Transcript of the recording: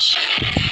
Thanks.